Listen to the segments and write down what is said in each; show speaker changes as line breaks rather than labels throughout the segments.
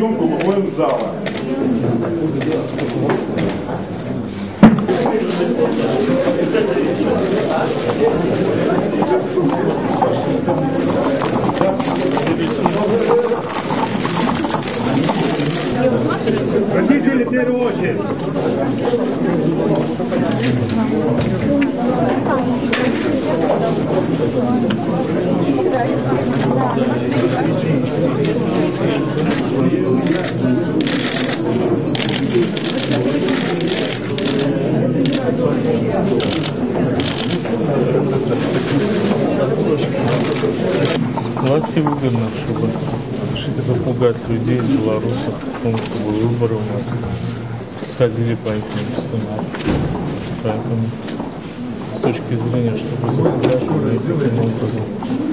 съемку выходим из зала. Родители в первую очередь.
Власти выгодно, чтобы решить запугать людей, белорусов, о том, чтобы выборы у нас сходили по их местам. Поэтому с точки зрения, чтобы запугать, они таким образом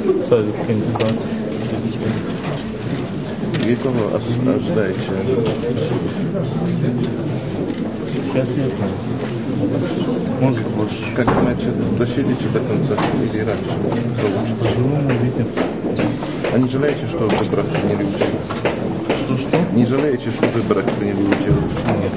Якого ос- ожидаете?
Сейчас нет. Может больше.
Как значит, досидите до конца или раньше? Лучше?
Поживем, увидим.
А не жалеете, что выборах приняли участие?
Что-что?
Не жалеете, что в выборах приняли участие?
Нет.